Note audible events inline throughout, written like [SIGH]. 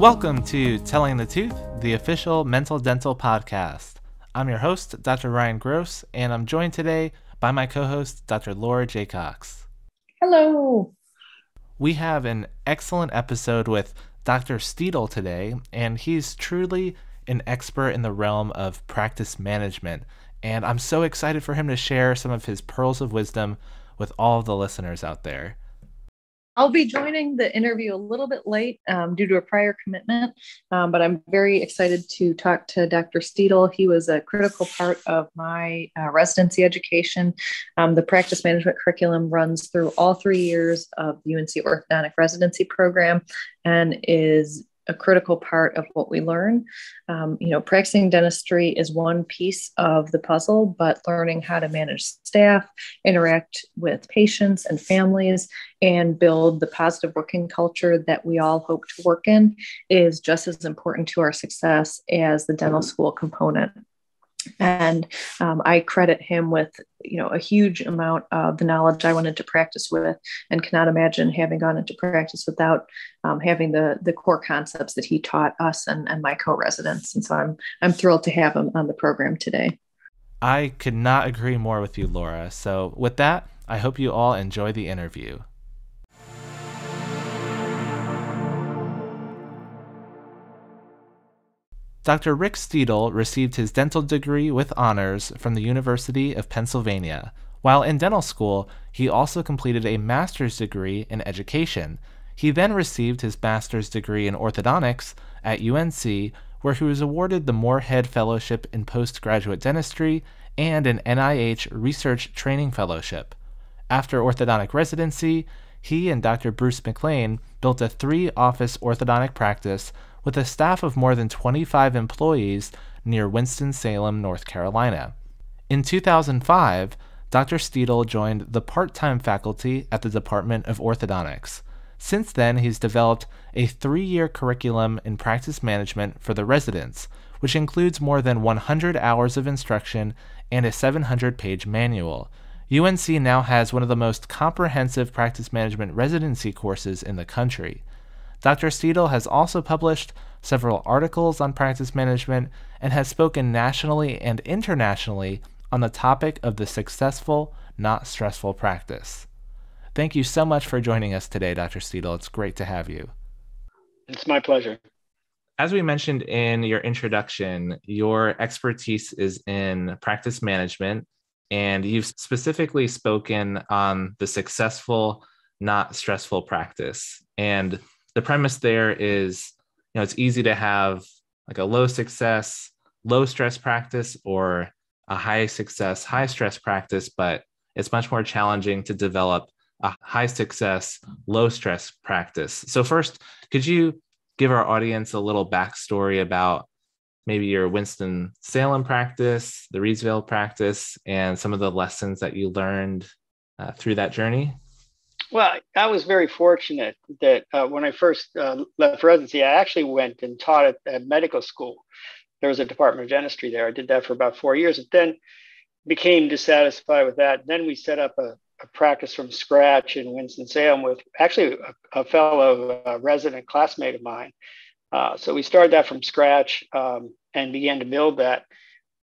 Welcome to Telling the Tooth, the official mental dental podcast. I'm your host, Dr. Ryan Gross, and I'm joined today by my co host, Dr. Laura J. Cox. Hello. We have an excellent episode with Dr. Steedle today, and he's truly an expert in the realm of practice management. And I'm so excited for him to share some of his pearls of wisdom with all of the listeners out there. I'll be joining the interview a little bit late um, due to a prior commitment, um, but I'm very excited to talk to Dr. Steedle. He was a critical part of my uh, residency education. Um, the practice management curriculum runs through all three years of the UNC orthodontic residency program and is a critical part of what we learn. Um, you know, practicing dentistry is one piece of the puzzle, but learning how to manage staff, interact with patients and families, and build the positive working culture that we all hope to work in is just as important to our success as the dental school component and um, i credit him with you know a huge amount of the knowledge i went into practice with and cannot imagine having gone into practice without um, having the the core concepts that he taught us and, and my co-residents. And so i'm i'm thrilled to have him on the program today. I could not agree more with you laura. So with that i hope you all enjoy the interview Dr. Rick Steedle received his dental degree with honors from the University of Pennsylvania. While in dental school, he also completed a master's degree in education. He then received his master's degree in orthodontics at UNC, where he was awarded the Morehead Fellowship in Postgraduate Dentistry and an NIH Research Training Fellowship. After orthodontic residency, he and Dr. Bruce McLain built a three office orthodontic practice with a staff of more than 25 employees near Winston-Salem, North Carolina. In 2005, Dr. Steedle joined the part time faculty at the Department of Orthodontics. Since then, he's developed a three year curriculum in practice management for the residents, which includes more than 100 hours of instruction and a 700 page manual. UNC now has one of the most comprehensive practice management residency courses in the country. Dr. Steedle has also published several articles on practice management and has spoken nationally and internationally on the topic of the successful, not stressful practice. Thank you so much for joining us today, Dr. Steedle. It's great to have you. It's my pleasure. As we mentioned in your introduction, your expertise is in practice management, and you've specifically spoken on the successful, not stressful practice. And the premise there is you know it's easy to have like a low success low stress practice or a high success high stress practice but it's much more challenging to develop a high success low stress practice. So first could you give our audience a little backstory about maybe your winston salem practice the reidsville practice and some of the lessons that you learned uh, through that journey well, I was very fortunate that uh, when I first uh, left residency, I actually went and taught at, at, medical school. There was a department of dentistry there. I did that for about four years, and then became dissatisfied with that. Then we set up a, a practice from scratch in Winston Salem with actually a, a fellow uh, resident classmate of mine. Uh, so we started that from scratch um, and began to build that.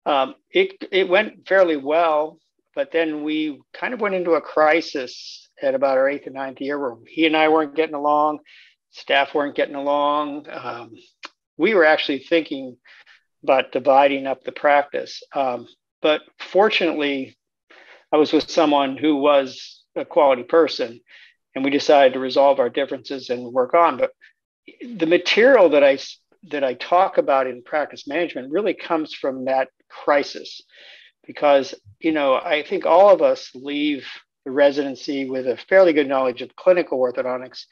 Um, it it went fairly well, but then we kind of went into a crisis at about our eighth and ninth year where he and I weren't getting along, staff weren't getting along. Um, we were actually thinking about dividing up the practice. Um, but fortunately, I was with someone who was a quality person, and we decided to resolve our differences and work on. But the material that I that I talk about in practice management really comes from that crisis, because you know I think all of us leave the residency with a fairly good knowledge of clinical orthodontics,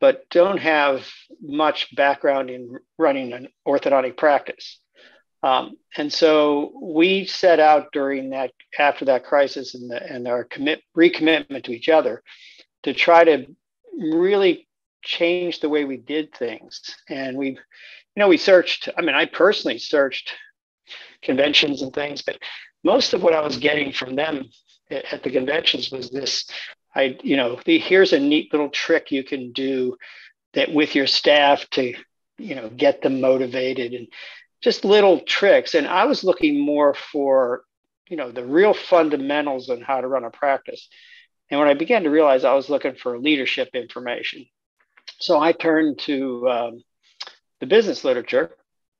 but don't have much background in running an orthodontic practice. Um, and so we set out during that, after that crisis and, the, and our commit, recommitment to each other to try to really change the way we did things. And we, you know, we searched, I mean, I personally searched conventions and things, but most of what I was getting from them at the conventions was this I, you know, the, here's a neat little trick you can do that with your staff to you know get them motivated and just little tricks. And i was looking more for you know the real fundamentals on how to run a practice. And when i began to realize i was looking for leadership information so i turned to um, the business literature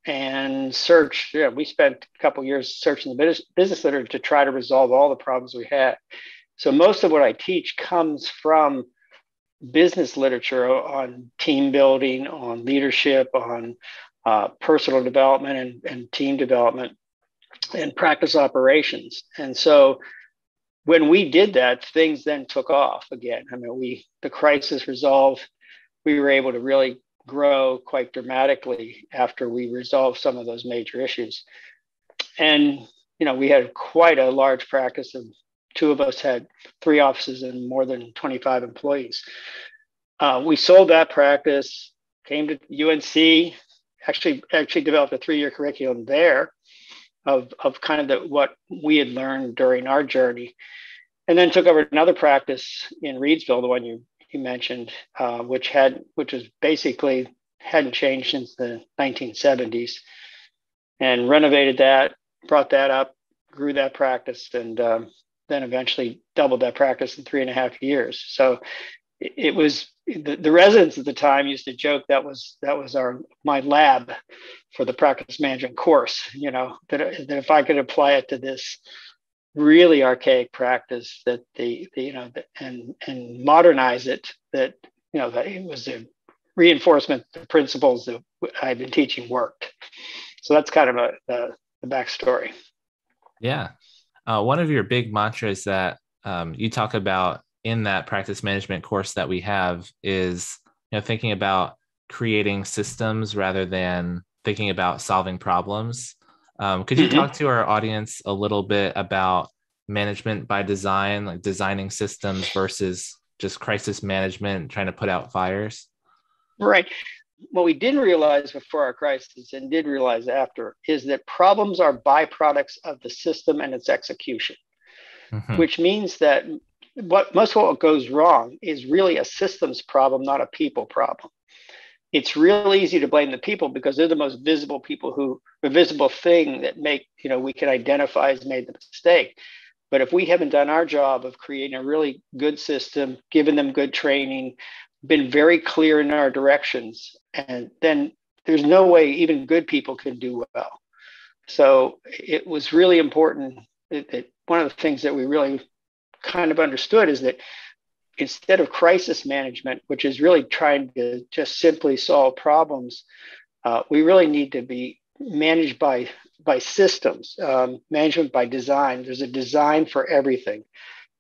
and searched yeah, we spent a couple years searching the business literature to try to resolve all the problems we had so most of what i teach comes from business literature on team building on leadership on uh, personal development and, and team development and practice operations. And so when we did that, things then took off again. I mean, we the crisis resolved. We were able to really grow quite dramatically after we resolve some of those major issues. And you know, we had quite a large practice of two of us had three offices and more than 25 employees. Uh, we sold that practice, came to UNC, actually actually developed a three-year curriculum there of, of kind of the, what we had learned during our journey. And then took over another practice in Reidsville, the one you, you mentioned, uh, which had which was basically hadn't changed since the 1970s, and renovated that, brought that up, grew that practice, and um, then eventually doubled that practice in three and a half years. So it, it was the, the residents at the time used to joke that was that was our my lab for the practice management course you know that, that if i could apply it to this really archaic practice that the, the you know the, and and modernize it that you know that it was a reinforcement the principles that i've been teaching worked. So that's kind of a, the, the backstory. Yeah. Uh, one of your big mantras that um, you talk about in that practice management course that we have is you know thinking about creating systems rather than thinking about solving problems um, could you mm-hmm. talk to our audience a little bit about management by design like designing systems versus just crisis management trying to put out fires right what we didn't realize before our crisis and did realize after is that problems are byproducts of the system and its execution mm-hmm. which means that what most of what goes wrong is really a systems problem, not a people problem. It's real easy to blame the people because they're the most visible people who the visible thing that make you know we can identify as made the mistake. But if we haven't done our job of creating a really good system, given them good training, been very clear in our directions, and then there's no way even good people can do well. So it was really important that, that one of the things that we really kind of understood is that instead of crisis management, which is really trying to just simply solve problems, uh, we really need to be managed by by systems, um, management by design. There's a design for everything.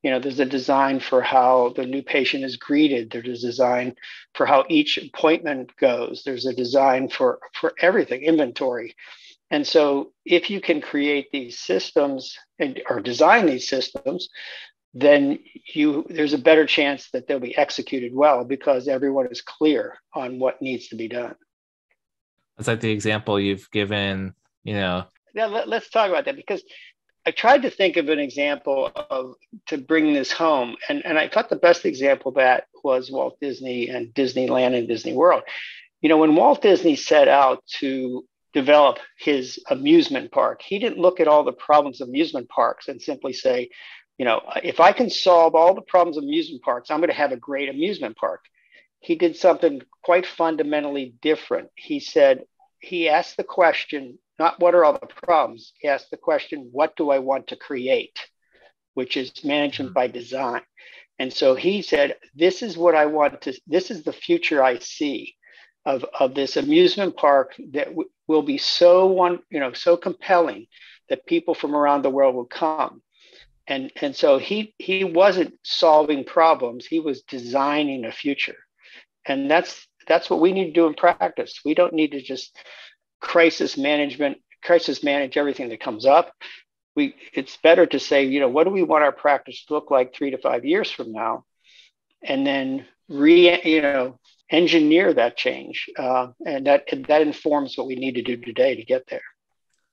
You know, there's a design for how the new patient is greeted. There's a design for how each appointment goes. There's a design for for everything, inventory. And so, if you can create these systems and or design these systems then you there's a better chance that they'll be executed well because everyone is clear on what needs to be done. That's like the example you've given, you know. Yeah, let, us talk about that because I tried to think of an example of to bring this home, and, and I thought the best example of that was Walt Disney and Disneyland and Disney World. You know, when Walt Disney set out to develop his amusement park, he didn't look at all the problems of amusement parks and simply say, you know, if I can solve all the problems of amusement parks, I'm going to have a great amusement park. He did something quite fundamentally different. He said, he asked the question, not what are all the problems? He asked the question, what do I want to create? Which is management by design. And so he said, this is what I want to, this is the future I see of, of this amusement park that w- will be so one, you know, so compelling that people from around the world will come and and so he he wasn't solving problems. He was designing a future. And that's that's what we need to do in practice. We don't need to just crisis management crisis manage everything that comes up. We it's better to say you know what do we want our practice to look like three to five years from now? And then re you know engineer that change. Uh, and that that informs what we need to do today to get there.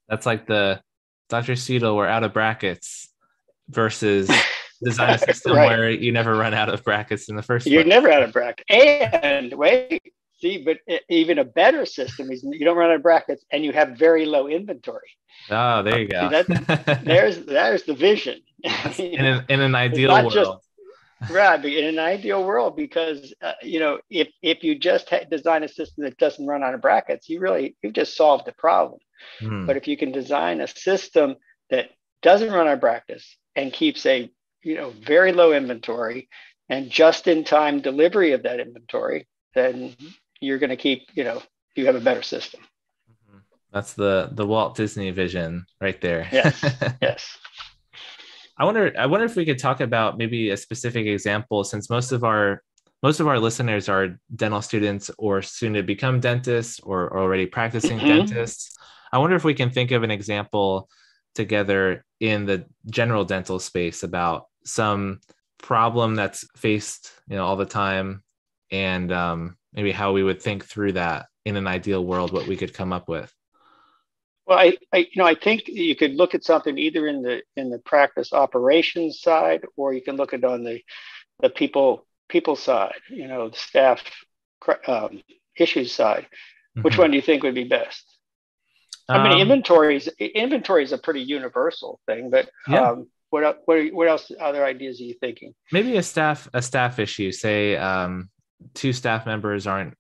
That's like the dr Seidel, we're out of brackets versus design a system right. where you never run out of brackets in the first You're place. never out of brackets. And wait, See, but even a better system is you don't run out of brackets and you have very low inventory. Oh, there you go. See, that, [LAUGHS] there's there's the vision. [LAUGHS] in, an, in an ideal world. Just, [LAUGHS] right, in an ideal world, because uh, you know, if if you just design a system that doesn't run out of brackets, you really you've just solved the problem. Hmm. But if you can design a system that doesn't run out of brackets and keeps a you know very low inventory and just in time delivery of that inventory, then you're going to keep you know you have a better system. Mm-hmm. That's the the Walt Disney vision right there. Yes. [LAUGHS] yes. I wonder I wonder if we could talk about maybe a specific example since most of our most of our listeners are dental students or soon to become dentists or, or already practicing mm-hmm. dentists. I wonder if we can think of an example together in the general dental space about some problem that's faced you know all the time and um, maybe how we would think through that in an ideal world what we could come up with. Well I, I you know i think you could look at something either in the in the practice operations side or you can look at on the the people people side you know the staff um, issues side. Mm-hmm. which one do you think would be best I mean, um, inventories inventory is a pretty universal thing, but yeah. um, what what what else? Other ideas are you thinking? Maybe a staff a staff issue. Say um, two staff members aren't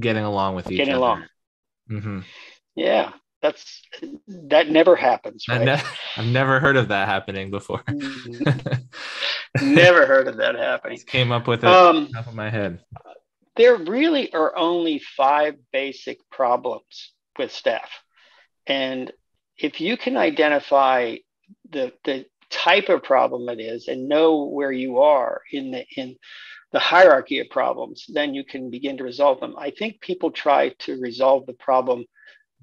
getting along with each other. getting other. along. Mm-hmm. Yeah, that's that never happens. Right? Ne- [LAUGHS] I've never heard of that happening before. Mm-hmm. [LAUGHS] never heard of that happening. Just came up with it um, top of my head. There really are only five basic problems with staff. And if you can identify the, the type of problem it is and know where you are in the in the hierarchy of problems, then you can begin to resolve them. I think people try to resolve the problem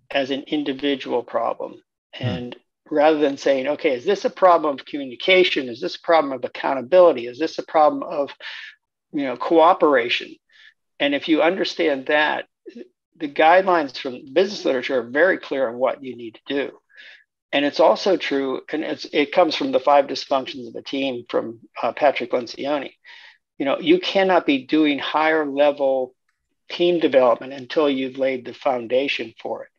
as an individual problem. Hmm. And rather than saying, okay, is this a problem of communication? Is this a problem of accountability? Is this a problem of you know cooperation? And if you understand that, the guidelines from business literature are very clear on what you need to do. And it's also true, and it's, it comes from the five dysfunctions of a team from uh, Patrick Lencioni. You know, you cannot be doing higher level team development until you've laid the foundation for it.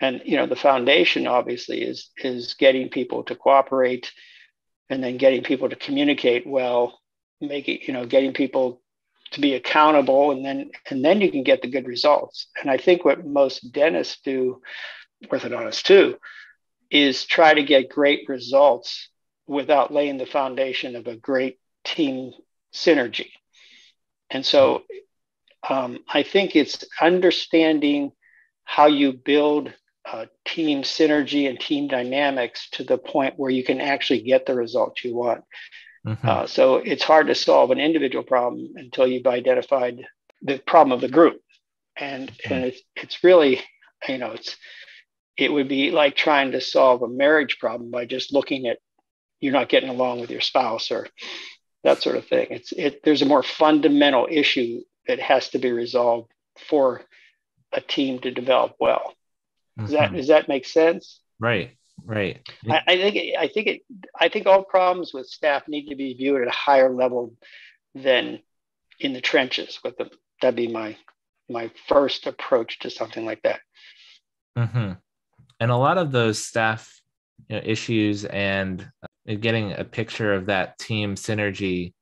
And you know, the foundation obviously is is getting people to cooperate, and then getting people to communicate well, making you know, getting people to be accountable and then and then you can get the good results. And i think what most dentists do orthodontists too is try to get great results without laying the foundation of a great team synergy. And so um, i think it's understanding how you build uh, team synergy and team dynamics to the point where you can actually get the results you want Mm-hmm. Uh, so it's hard to solve an individual problem until you've identified the problem of the group, and mm-hmm. and it's it's really you know it's it would be like trying to solve a marriage problem by just looking at you're not getting along with your spouse or that sort of thing. It's it there's a more fundamental issue that has to be resolved for a team to develop well. Does mm-hmm. that does that make sense? Right. Right. I, I think it, I think it I think all problems with staff need to be viewed at a higher level than in the trenches with them. That'd be my my first approach to something like that. Mm-hmm. And a lot of those staff you know, issues and uh, getting a picture of that team synergy.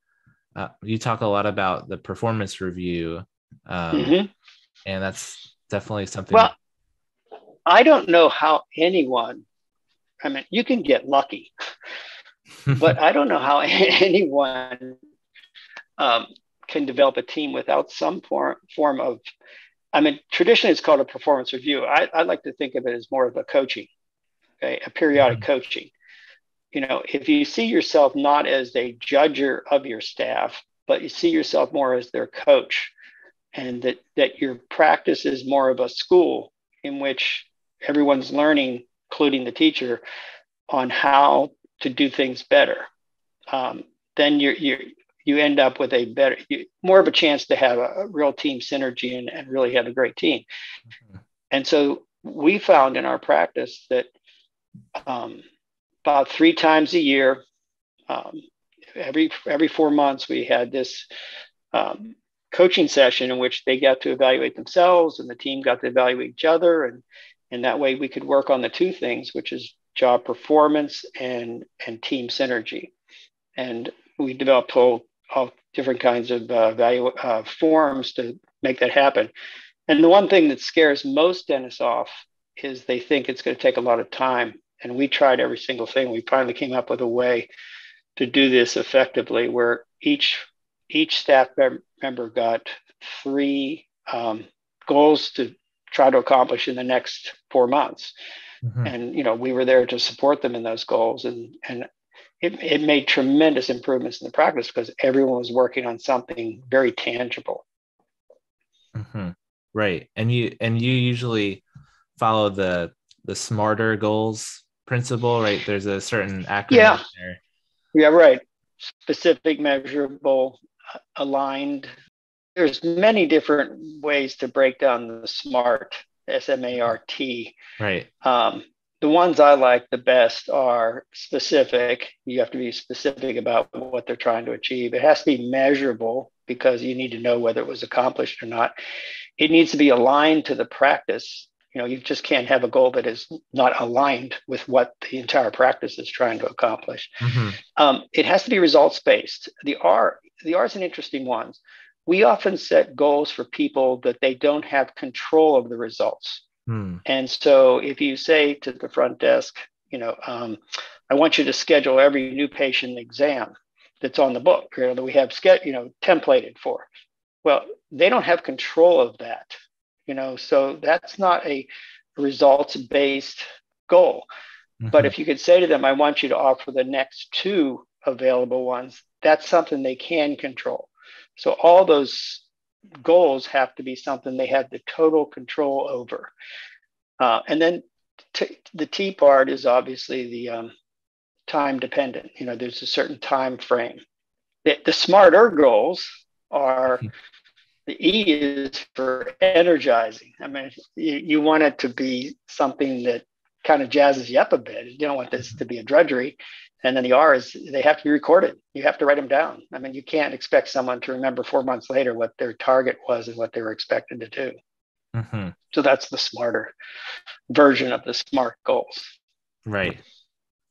Uh, you talk a lot about the performance review, um, mm-hmm. and that's definitely something. Well, I don't know how anyone I mean, you can get lucky, but I don't know how [LAUGHS] anyone um, can develop a team without some form form of. I mean, traditionally it's called a performance review. I, I like to think of it as more of a coaching, okay, a periodic mm-hmm. coaching. You know, if you see yourself not as a judger of your staff, but you see yourself more as their coach, and that that your practice is more of a school in which everyone's learning including the teacher, on how to do things better. Um, then you you you end up with a better, you, more of a chance to have a, a real team synergy and, and, really have a great team. Mm-hmm. And so we found in our practice that um, about three times a year, um, every every four months, we had this um, coaching session in which they got to evaluate themselves and the team got to evaluate each other and and that way we could work on the two things which is job performance and and team synergy. And we developed whole all different kinds of uh, value uh, forms to make that happen. And the one thing that scares most dentists off is they think it's going to take a lot of time. And we tried every single thing. We finally came up with a way to do this effectively where each each staff member got three um, goals to try to accomplish in the next four months. Mm-hmm. And you know, we were there to support them in those goals, and and it, it made tremendous improvements in the practice because everyone was working on something very tangible. Mm-hmm. Right, and you and you usually follow the the smarter goals principle, right? There's a certain acronym yeah. there. Yeah, right. Specific, measurable, aligned. There's many different ways to break down the SMART, S M A R T. Right. Um, the ones I like the best are specific. You have to be specific about what they're trying to achieve. It has to be measurable because you need to know whether it was accomplished or not. It needs to be aligned to the practice you know you just can't have a goal that is not aligned with what the entire practice is trying to accomplish mm-hmm. um, it has to be results based the r the r is an interesting one we often set goals for people that they don't have control of the results mm. and so if you say to the front desk you know um, i want you to schedule every new patient exam that's on the book you know, that we have you know templated for well they don't have control of that you know so that's not a results based goal mm-hmm. but if you could say to them i want you to offer the next two available ones that's something they can control so all those goals have to be something they have the total control over uh, and then t- the t part is obviously the um, time dependent you know there's a certain time frame the, the smarter goals are mm-hmm the E is for energizing. I mean, you, you want it to be something that kind of jazzes you up a bit. You don't want this to be a drudgery. And then the R is they have to be recorded. You have to write them down. I mean, you can't expect someone to remember four months later what their target was and what they were expected to do. Mm-hmm. So that's the smarter version of the SMART goals. Right.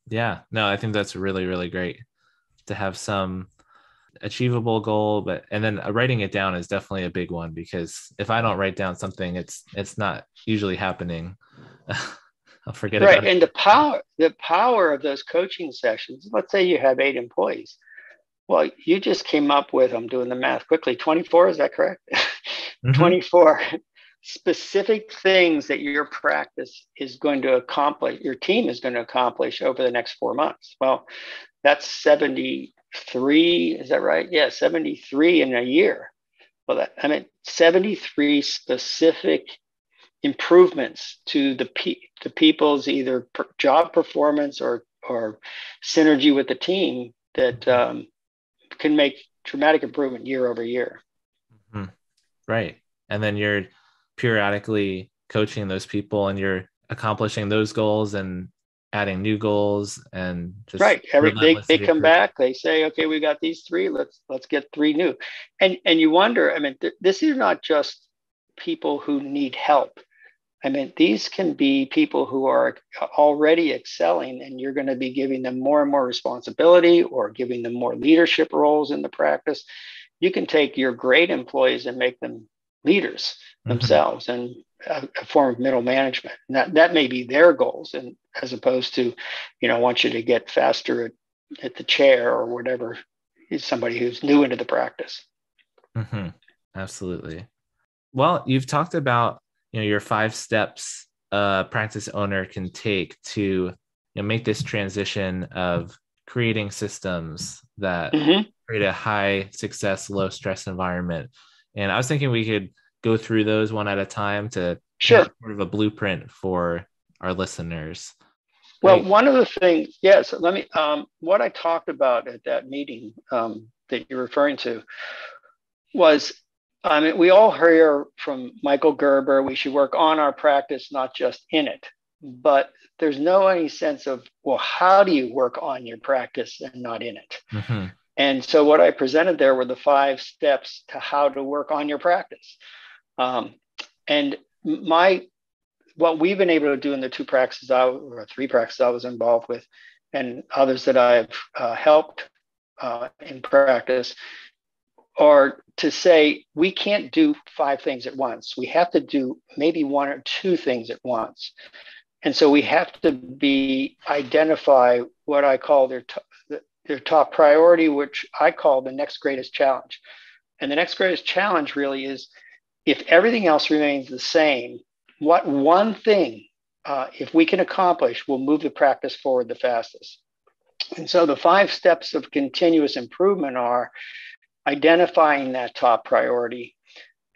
Yeah. No, I think that's really, really great to have some achievable goal but and then uh, writing it down is definitely a big one because if i don't write down something it's it's not usually happening [LAUGHS] i'll forget right and it. the power the power of those coaching sessions let's say you have eight employees well you just came up with i'm doing the math quickly 24 is that correct [LAUGHS] mm-hmm. 24 specific things that your practice is going to accomplish your team is going to accomplish over the next four months well that's 73, is that right? Yeah, 73 in a year. Well, that, I mean, 73 specific improvements to the, pe- the people's either per job performance or, or synergy with the team that um, can make dramatic improvement year over year. Mm-hmm. Right. And then you're periodically coaching those people and you're accomplishing those goals and adding new goals and just right every they, they come back they say okay we got these three let's let's get three new and and you wonder i mean th- this is not just people who need help i mean these can be people who are already excelling and you're going to be giving them more and more responsibility or giving them more leadership roles in the practice you can take your great employees and make them leaders mm-hmm. themselves and a, a, form of middle management. And that, that may be their goals, and as opposed to, you know, I want you to get faster at, at the chair or whatever is somebody who's new into the practice. Mm-hmm. Absolutely. Well, you've talked about you know your five steps a practice owner can take to you know make this transition of creating systems that mm-hmm. create a high success, low stress environment. And I was thinking we could go through those one at a time to sure sort of a blueprint for our listeners. Well, right. one of the things, yes, let me, um, what I talked about at that meeting um, that you're referring to was, I mean, we all hear from Michael Gerber, we should work on our practice, not just in it. But there's no any sense of, well, how do you work on your practice and not in it? Mm-hmm. And so what I presented there were the five steps to how to work on your practice. Um, and my what we've been able to do in the two practices I, or three practices I was involved with, and others that I've uh, helped uh, in practice, are to say we can't do five things at once. We have to do maybe one or two things at once. And so we have to be identify what I call their their top priority, which I call the next greatest challenge. And the next greatest challenge really is if everything else remains the same, what one thing, uh, if we can accomplish, will move the practice forward the fastest. And so the five steps of continuous improvement are identifying that top priority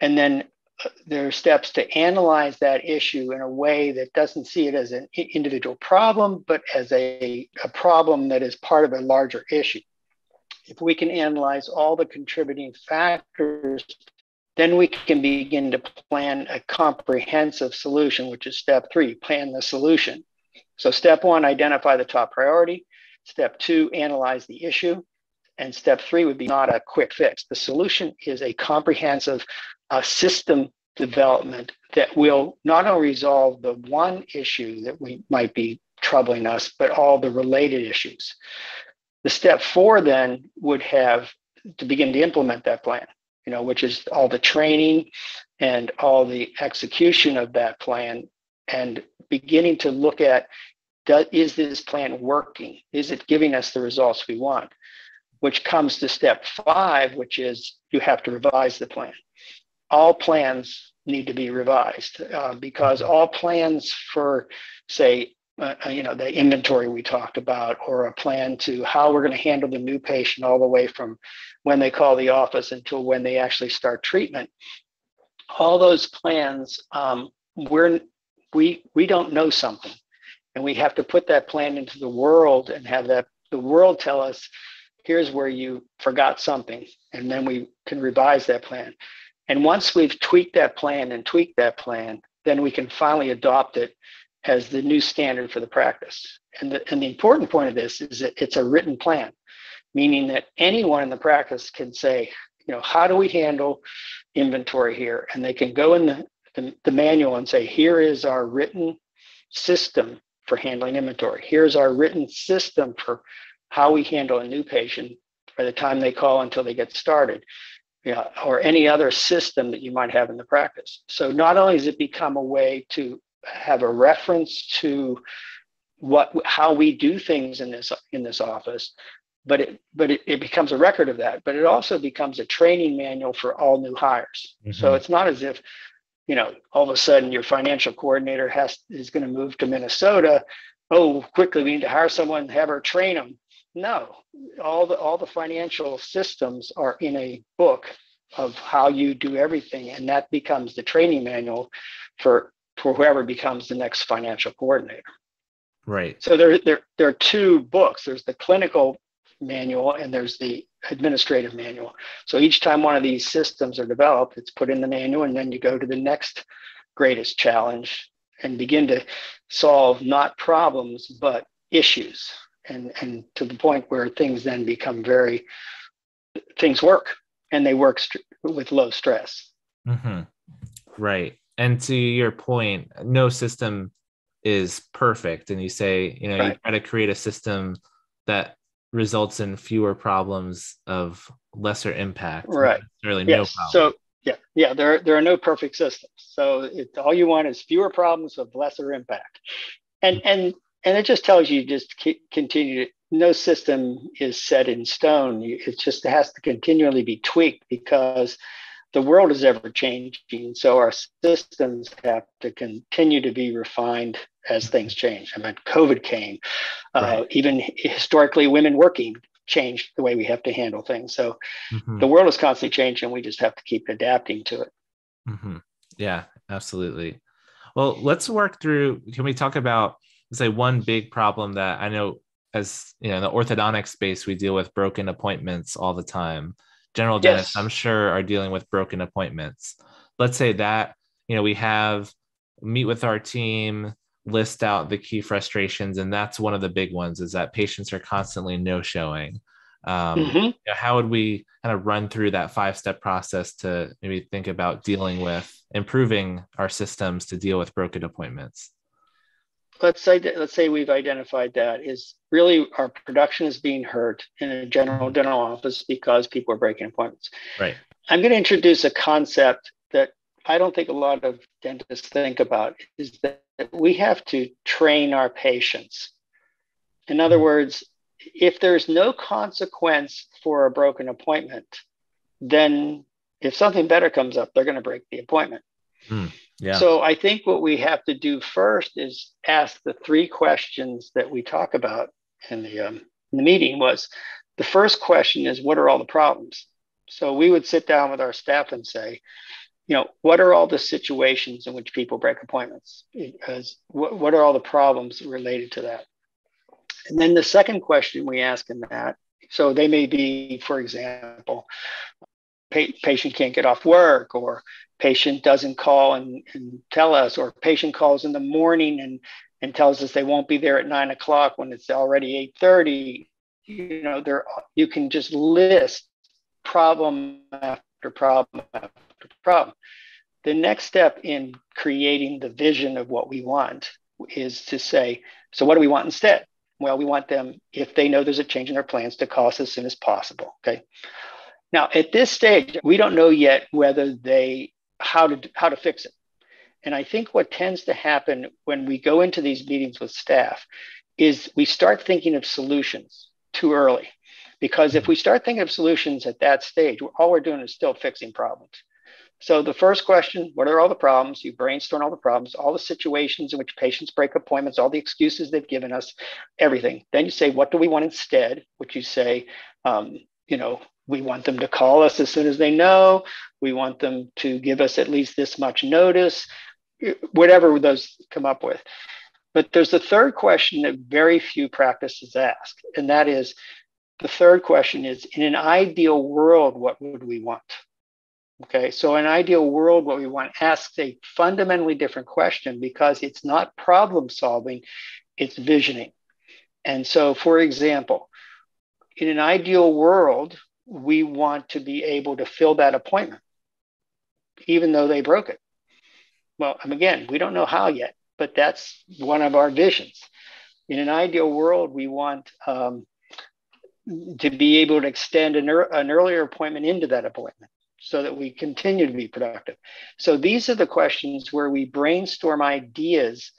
and then uh, there are steps to analyze that issue in a way that doesn't see it as an individual problem, but as a, a problem that is part of a larger issue. If we can analyze all the contributing factors, then we can begin to plan a comprehensive solution, which is step three plan the solution. So, step one, identify the top priority. Step two, analyze the issue. And step three would be not a quick fix. The solution is a comprehensive uh, system development that will not only resolve the one issue that we might be troubling us, but all the related issues. The step four then would have to begin to implement that plan, you know, which is all the training and all the execution of that plan and beginning to look at does, is this plan working? Is it giving us the results we want? Which comes to step five, which is you have to revise the plan. All plans need to be revised uh, because all plans for, say, uh, uh, you know, the inventory we talked about, or a plan to how we're going to handle the new patient all the way from when they call the office until when they actually start treatment. All those plans, um, we're we we don't know something, and we have to put that plan into the world and have that the world tell us, here's where you forgot something, and then we can revise that plan. And once we've tweaked that plan and tweaked that plan, then we can finally adopt it as the new standard for the practice. And the, and the important point of this is that it's a written plan, meaning that anyone in the practice can say, you know, how do we handle inventory here? And they can go in the, the, the manual and say, here is our written system for handling inventory. Here's our written system for how we handle a new patient by the time they call until they get started yeah, or any other system that you might have in the practice. So not only does it become a way to have a reference to what how we do things in this in this office, but it but it, it becomes a record of that. But it also becomes a training manual for all new hires. Mm-hmm. So it's not as if you know all of a sudden your financial coordinator has is going to move to Minnesota. Oh, quickly we need to hire someone, have her train them. No, all the all the financial systems are in a book of how you do everything, and that becomes the training manual for for whoever becomes the next financial coordinator. Right. So there there there are two books. There's the clinical manual and there's the administrative manual. So each time one of these systems are developed, it's put in the manual, and then you go to the next greatest challenge and begin to solve not problems but issues and and to the point where things then become very things work and they work st- with low stress mm-hmm. right and to your point no system is perfect and you say you know right. you try to create a system that results in fewer problems of lesser impact right really yes. no so yeah yeah there, there are no perfect systems so it, all you want is fewer problems of lesser impact and and and it just tells you just continue no system is set in stone. It just has to continually be tweaked because the world is ever changing. So our systems have to continue to be refined as things change. I mean covid came uh, right. uh, even historically women working changed the way we have to handle things. So mm-hmm. the world is constantly changing. We just have to keep adapting to it. Mm-hmm. yeah absolutely. Well let's work through can we talk about say one big problem that I know as you know in the orthodontic space we deal with broken appointments all the time. General dentists. I'm sure, are dealing with broken appointments. Let's say that you know we have meet with our team, list out the key frustrations, and that's one of the big ones is that patients are constantly no showing. Um, mm-hmm. you know, how would we kind of run through that five step process to maybe think about dealing with improving our systems to deal with broken appointments? Let's say that, let's say we've identified that is really our production is being hurt in a general dental office because people are breaking appointments. Right. I'm going to introduce a concept that I don't think a lot of dentists think about is that we have to train our patients. In other mm-hmm. words, if there's no consequence for a broken appointment, then if something better comes up, they're going to break the appointment. Mm. Yeah. So I think what we have to do first is ask the three questions that we talk about in the um, in the meeting. Was the first question is what are all the problems? So we would sit down with our staff and say, you know, what are all the situations in which people break appointments? Because what, what are all the problems related to that? And then the second question we ask in that, so they may be, for example, patient can't get off work or patient doesn't call and, and tell us or patient calls in the morning and, and tells us they won't be there at nine o'clock when it's already 8.30 you know there you can just list problem after problem after problem. The next step in creating the vision of what we want is to say so what do we want instead? Well we want them if they know there's a change in their plans to call us as soon as possible okay now, at this stage, we don't know yet whether they how to how to fix it. And I think what tends to happen when we go into these meetings with staff is we start thinking of solutions too early. Because if we start thinking of solutions at that stage, all we're doing is still fixing problems. So the first question, what are all the problems? You brainstorm all the problems, all the situations in which patients break appointments, all the excuses they've given us, everything. Then you say, what do we want instead? Which you say, um, you know, we want them to call us as soon as they know. We want them to give us at least this much notice, whatever those come up with. But there's a third question that very few practices ask, and that is the third question is in an ideal world, what would we want? Okay, so an ideal world, what we want asks a fundamentally different question because it's not problem solving, it's visioning. And so, for example, in an ideal world, we want to be able to fill that appointment, even though they broke it. Well, again, we don't know how yet, but that's one of our visions. In an ideal world, we want um, to be able to extend an, er- an earlier appointment into that appointment so that we continue to be productive. So these are the questions where we brainstorm ideas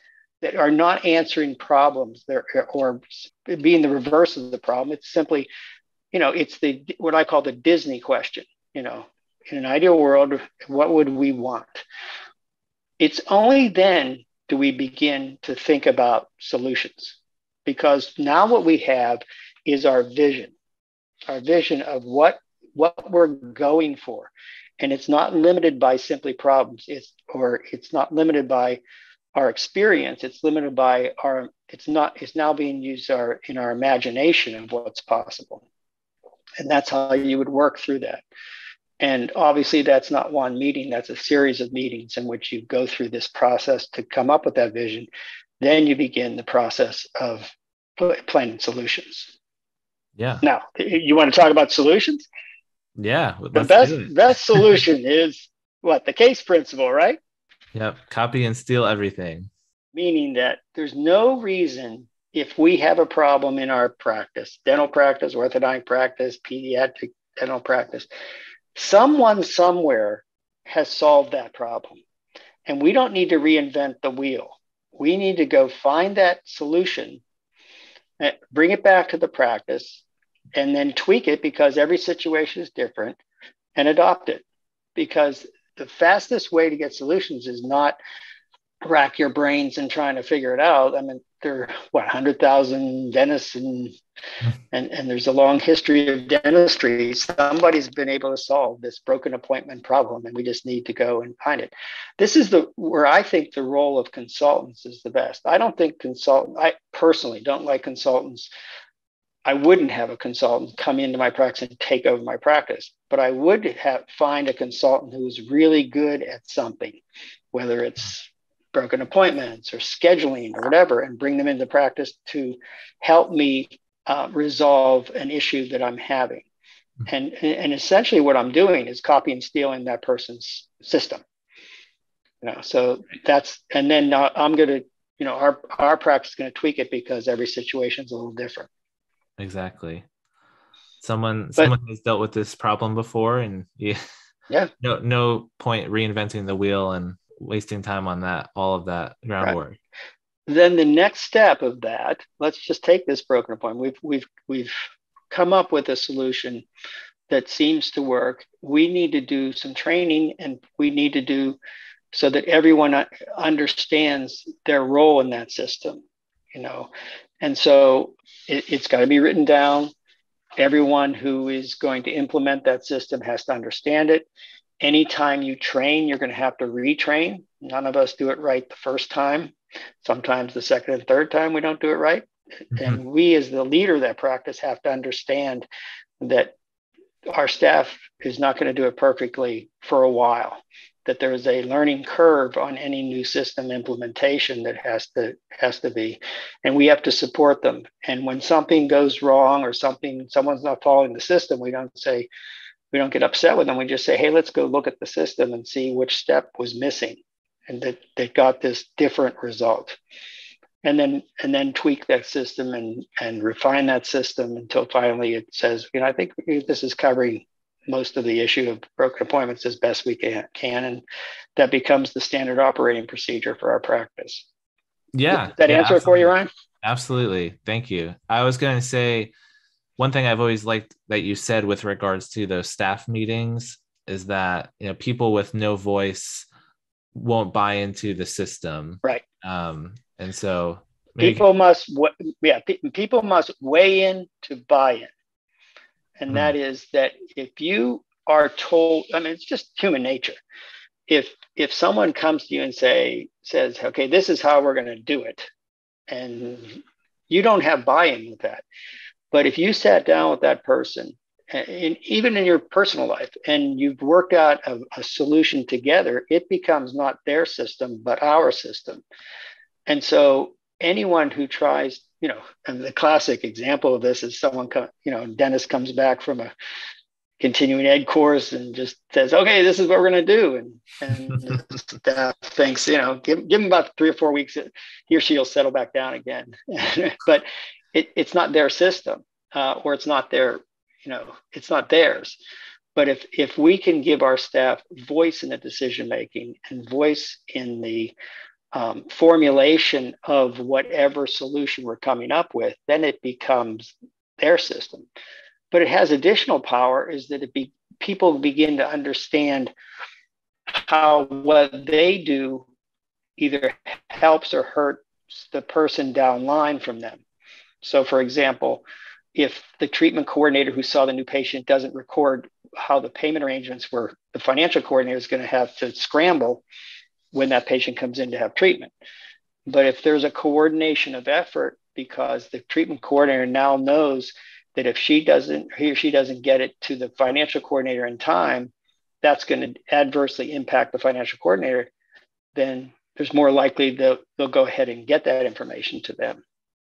that are not answering problems or being the reverse of the problem. It's simply you know, it's the what I call the Disney question. You know, in an ideal world, what would we want? It's only then do we begin to think about solutions, because now what we have is our vision, our vision of what what we're going for, and it's not limited by simply problems. It's or it's not limited by our experience. It's limited by our. It's not. It's now being used our in our imagination of what's possible. And that's how you would work through that. And obviously, that's not one meeting, that's a series of meetings in which you go through this process to come up with that vision. Then you begin the process of planning solutions. Yeah. Now, you want to talk about solutions? Yeah. The best, best [LAUGHS] solution is what? The case principle, right? Yep. Copy and steal everything. Meaning that there's no reason if we have a problem in our practice, dental practice, orthodontic practice, pediatric dental practice, someone somewhere has solved that problem. And we don't need to reinvent the wheel. We need to go find that solution, eh, bring it back to the practice, and then tweak it because every situation is different and adopt it. Because the fastest way to get solutions is not rack your brains and trying to figure it out. I mean, there what 100,000 dentists and, and and there's a long history of dentistry. Somebody's been able to solve this broken appointment problem, and we just need to go and find it. This is the where I think the role of consultants is the best. I don't think consultant. I personally don't like consultants. I wouldn't have a consultant come into my practice and take over my practice, but I would have find a consultant who is really good at something, whether it's broken appointments or scheduling or whatever and bring them into practice to help me uh, resolve an issue that I'm having. Mm-hmm. And, and essentially what I'm doing is copy and stealing that person's system. You know, so that's, and then I'm going to, you know, our, our practice is going to tweak it because every situation is a little different. Exactly. Someone, but, someone has dealt with this problem before and yeah, yeah, [LAUGHS] no, no point reinventing the wheel and wasting time on that, all of that groundwork. Right then the next step of that let's just take this broken appointment we've we've we've come up with a solution that seems to work. We need to do some training and we need to do so that everyone understands their role in that system you know? And so it, it's got to be written down. Everyone who is going to implement that system has to understand it anytime you train you're going to have to retrain. None of us do it right the first time. Sometimes the second and third time we don't do it right. Mm-hmm. And we, as the leader of that practice, have to understand that our staff is not going to do it perfectly for a while. That there is a learning curve on any new system implementation that has to has to be. And we have to support them. And when something goes wrong or something someone's not following the system we don't say we don't get upset with them. We just say hey let's go look at the system and see which step was missing and that they got this different result. And then and then tweak that system and and refine that system until finally it says you know i think this is covering most of the issue of broken appointments as best we can, can and that becomes the standard operating procedure for our practice. Yeah. Does that yeah, answer absolutely. for you ryan? Absolutely. Thank you. I was going to say one thing i've always liked that you said with regards to those staff meetings is that you know people with no voice won't buy into the system. Right. Um and so people must yeah people must weigh in to buy in. And hmm. that is that if you are told i mean it's just human nature. If if someone comes to you and say says okay this is how we're going to do it and you don't have buy-in with that but if you sat down with that person in, even in your personal life and you've worked out a, a, solution together it becomes not their system but our system. And so anyone who tries you know and the classic example of this is someone you know dentist comes back from a continuing ed course and just says okay this is what we're going to do. And and [LAUGHS] staff thinks you know give, give him about three or four weeks he or she will settle back down again. [LAUGHS] But it, it's not their system uh, or it's not their you know it's not theirs. But if if we can give our staff voice in the decision making and voice in the um, formulation of whatever solution we're coming up with then it becomes their system. But it has additional power is that it be people begin to understand how what they do either helps or hurts the person down line from them so for example if the treatment coordinator who saw the new patient doesn't record how the payment arrangements were, the financial coordinator is going to have to scramble when that patient comes in to have treatment. But if there's a coordination of effort because the treatment coordinator now knows that if she doesn't, he or she doesn't get it to the financial coordinator in time, that's going to adversely impact the financial coordinator, then there's more likely they'll, they'll go ahead and get that information to them.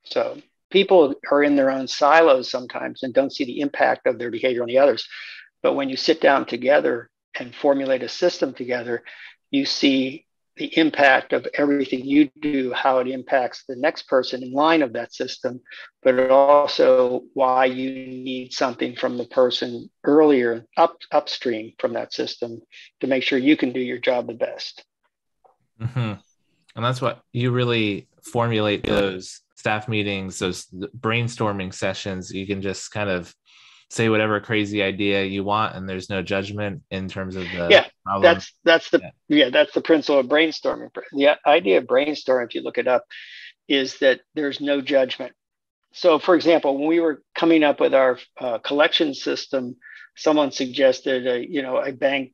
So people are in their own silos sometimes and don't see the impact of their behavior on the others. But when you sit down together and formulate a system together, you see the impact of everything you do, how it impacts the next person in line of that system, but also why you need something from the person earlier up upstream from that system to make sure you can do your job the best. Mm-hmm. And that's what you really formulate those staff meetings, those brainstorming sessions, you can just kind of say whatever crazy idea you want and there's no judgment in terms of the yeah problem. that's that's the yeah. yeah. that's the principle of brainstorming the idea of brainstorming if you look it up is that there's no judgment so for example when we were coming up with our uh, collection system someone suggested a you know a bank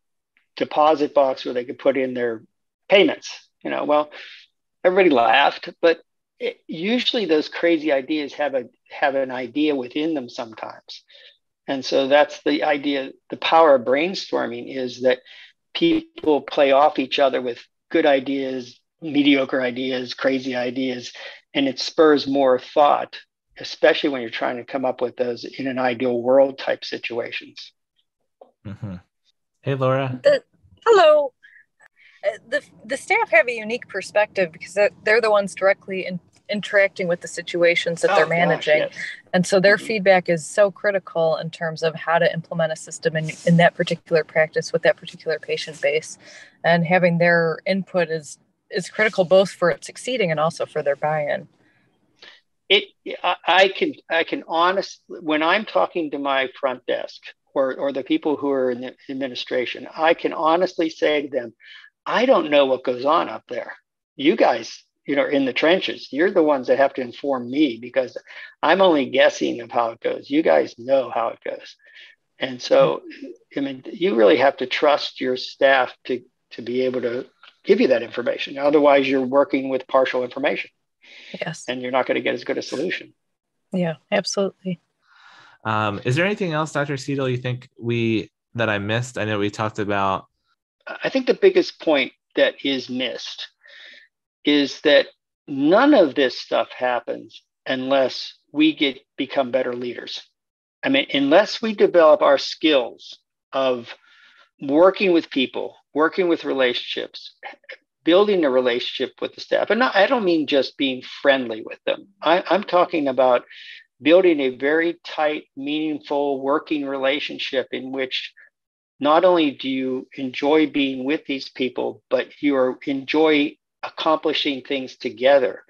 deposit box where they could put in their payments you know well everybody laughed but it, usually those crazy ideas have a have an idea within them sometimes and so that's the idea the power of brainstorming is that people play off each other with good ideas mediocre ideas crazy ideas and it spurs more thought especially when you're trying to come up with those in an ideal world type situations. Mm-hmm. Hey, Laura. The, hello. Uh, the the staff have a unique perspective because they're the ones directly in, interacting with the situations that oh, they're managing, gosh, yes. and so their mm-hmm. feedback is so critical in terms of how to implement a system in, in that particular practice with that particular patient base, and having their input is is critical both for it succeeding and also for their buy-in it i can i can honestly when i'm talking to my front desk or or the people who are in the administration i can honestly say to them i don't know what goes on up there you guys you know in the trenches you're the ones that have to inform me because i'm only guessing of how it goes you guys know how it goes and so i mean you really have to trust your staff to to be able to give you that information otherwise you're working with partial information Yes. And you're not going to get as good a solution. Yeah, absolutely. Um, is there anything else, Dr. Steedle, you think we that I missed? I know we talked about. I think the biggest point that is missed is that none of this stuff happens unless we get become better leaders. I mean, unless we develop our skills of working with people, working with relationships, building a relationship with the staff. And I don't mean just being friendly with them, I, I'm talking about building a very tight, meaningful working relationship in which not only do you enjoy being with these people, but you enjoy accomplishing things together.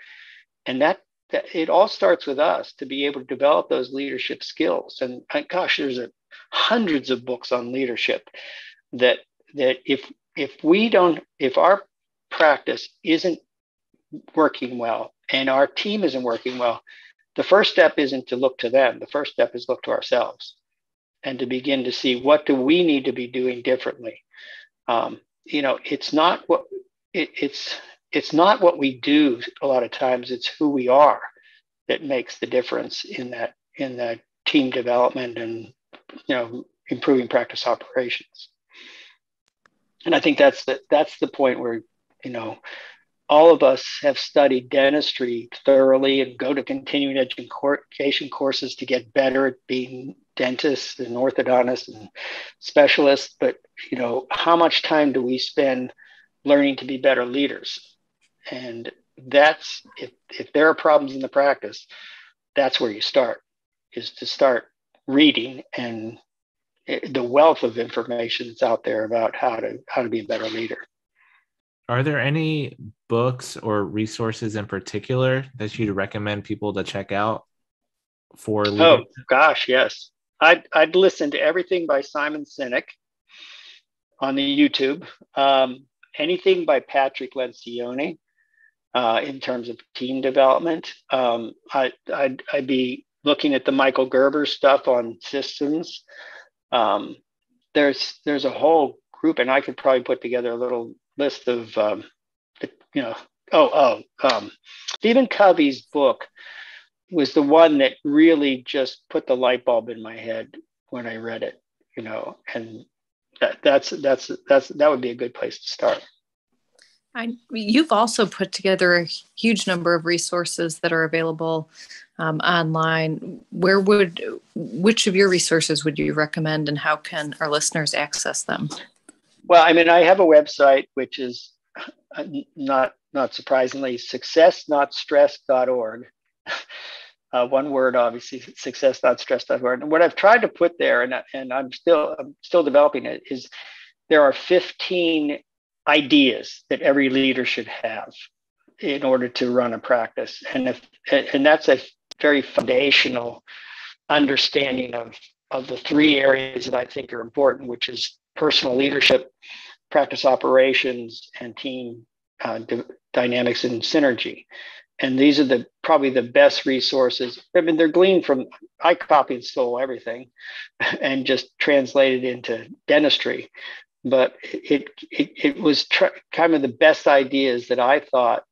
And that, that it all starts with us to be able to develop those leadership skills. And gosh, there's a, hundreds of books on leadership that that if if we don't if our practice isn't working well and our team isn't working well, the first step isn't to look to them. The first step is look to ourselves and to begin to see what do we need to be doing differently. Um, you know, it's not what it, it's it's not what we do a lot of times. It's who we are that makes the difference in that in that team development and you know improving practice operations. And I think that's the that's the point where you know, all of us have studied dentistry thoroughly and go to continuing education courses to get better at being dentists and orthodontists and specialists. But, you know, how much time do we spend learning to be better leaders? And that's, if, if there are problems in the practice, that's where you start, is to start reading and the wealth of information that's out there about how to how to be a better leader. Are there any books or resources in particular that you'd recommend people to check out for? Leading? Oh gosh, yes. I'd I'd listen to everything by Simon Sinek on the YouTube. Um, anything by Patrick Lencioni uh, in terms of team development. Um, I, I'd, I'd be looking at the Michael Gerber stuff on systems. Um, there's there's a whole group, and I could probably put together a little list of, um, you know, oh, oh, um, Stephen Covey's book was the one that really just put the light bulb in my head when I read it, you know, and that, that's that's that's that would be a good place to start. I, you've also put together a huge number of resources that are available um, online. Where would which of your resources would you recommend, and how can our listeners access them? Well, I mean, I have a website which is uh, not not surprisingly successnotstress.org. [LAUGHS] Uh, one word, obviously, success.stress.org. And what I've tried to put there, and, and I'm still I'm still developing it, is there are 15 ideas that every leader should have in order to run a practice, and if and that's a very foundational understanding of of the three areas that I think are important, which is personal leadership, practice operations, and team uh, d- dynamics and synergy. And these are the probably the best resources. I mean, they're gleaned from. I copied and stole everything, [LAUGHS] and just translated into dentistry. But it it, it was tr- kind of the best ideas that I thought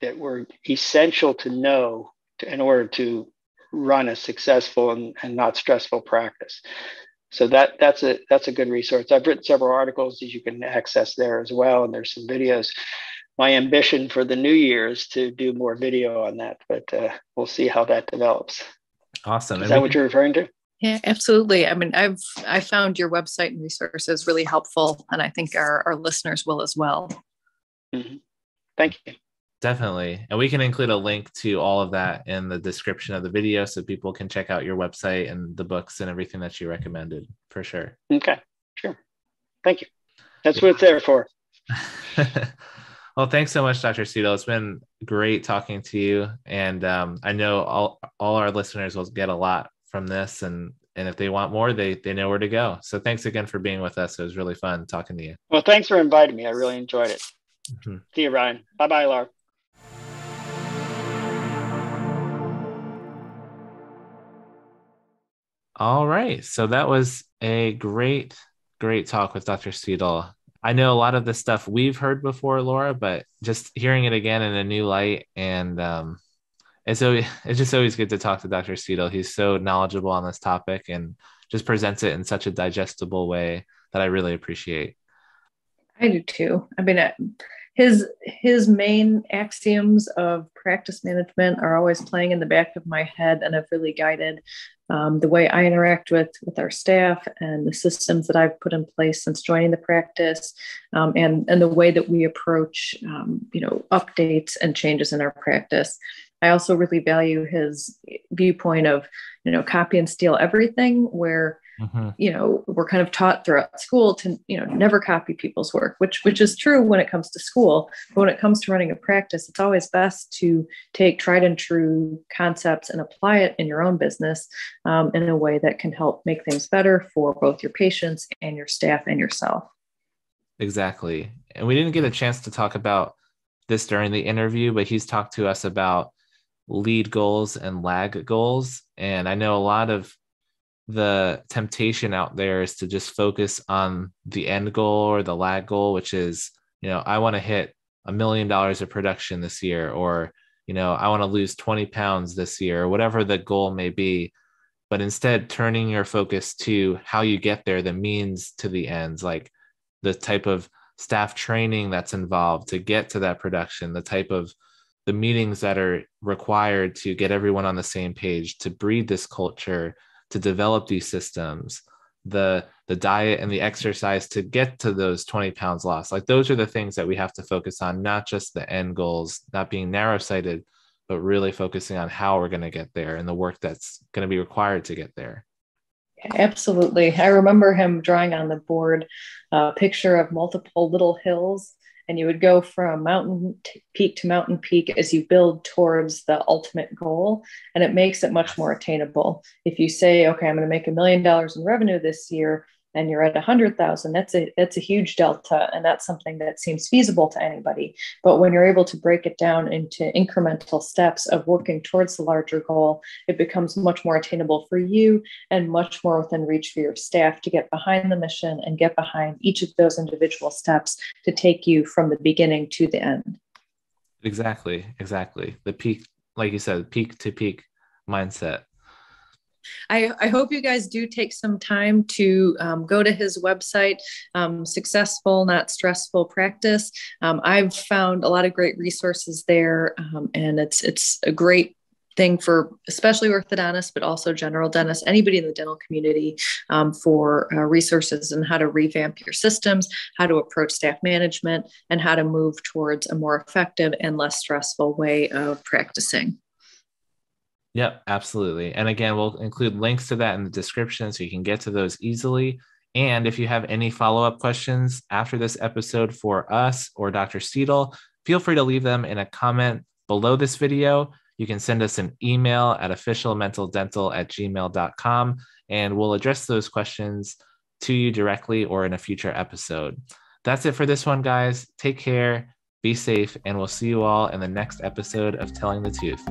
that were essential to know to, in order to run a successful and, and not stressful practice so that that's a that's a good resource. I've written several articles that you can access there as well, and there's some videos. My ambition for the new year is to do more video on that, but uh, we'll see how that develops. Awesome. Is that what you're referring to? Yeah, absolutely. I mean, I've I found your website and resources really helpful, and I think our, our listeners will as well. Mm-hmm. Thank you. Definitely. And we can include a link to all of that in the description of the video so people can check out your website and the books and everything that you recommended for sure. Okay, sure. Thank you. That's what it's there for. [LAUGHS] well, thanks so much, Dr. Steedle. It's been great talking to you. And um, I know all, all our listeners will get a lot from this. And, and if they want more, they, they know where to go. So thanks again for being with us. It was really fun talking to you. Well, thanks for inviting me. I really enjoyed it. Mm-hmm. See you, Ryan. Bye bye, Laura. All right. So that was a great, great talk with Dr. Steedle. I know a lot of the stuff we've heard before, Laura, but just hearing it again in a new light and um, it's always, it's just always good to talk to Dr. Steedle. He's so knowledgeable on this topic and just presents it in such a digestible way that I really appreciate. I do too. I mean, his his main axioms of practice management are always playing in the back of my head and have really guided um, the way I interact with with our staff and the systems that I've put in place since joining the practice, um, and and the way that we approach um, you know updates and changes in our practice. I also really value his viewpoint of you know copy and steal everything, where mm-hmm. you know we're kind of taught throughout school to you know never copy people's work which which is true when it comes to school. But when it comes to running a practice it's always best to take tried and true concepts and apply it in your own business um, in a way that can help make things better for both your patients and your staff and yourself. Exactly. And we didn't get a chance to talk about this during the interview but he's talked to us about lead goals and lag goals and i know a lot of the temptation out there is to just focus on the end goal or the lag goal, which is, you know, I want to hit a million dollars of production this year, or, you know, I want to lose 20 pounds this year, or whatever the goal may be. But instead, turning your focus to how you get there, the means to the ends, like the type of staff training that's involved to get to that production, the type of the meetings that are required to get everyone on the same page, to breed this culture, to develop these systems the the diet and the exercise to get to those 20 pounds lost. Like those are the things that we have to focus on not just the end goals not being narrow sighted but really focusing on how we're going to get there and the work that's going to be required to get there. Absolutely. I remember him drawing on the board a picture of multiple little hills and you would go from mountain peak to mountain peak as you build towards the ultimate goal. And it makes it much more attainable. If you say okay i'm going to make a million dollars in revenue this year and you're at 100,000 that's a that's a huge delta and that's something that seems feasible to anybody. But when you're able to break it down into incremental steps of working towards the larger goal it becomes much more attainable for you and much more within reach for your staff to get behind the mission and get behind each of those individual steps to take you from the beginning to the end. Exactly exactly. The peak like you said peak to peak mindset I, I hope you guys do take some time to um, go to his website, um, Successful Not Stressful Practice. Um, I've found a lot of great resources there, um, and it's it's a great thing for especially orthodontists, but also general dentists, anybody in the dental community um, for uh, resources and how to revamp your systems, how to approach staff management, and how to move towards a more effective and less stressful way of practicing. Yep, absolutely. And again, we'll include links to that in the description so you can get to those easily. And if you have any follow up questions after this episode for us or Dr. Steedle, feel free to leave them in a comment below this video. You can send us an email at officialmentaldental at gmail.com and we'll address those questions to you directly or in a future episode. That's it for this one, guys. Take care, be safe, and we'll see you all in the next episode of Telling the Tooth.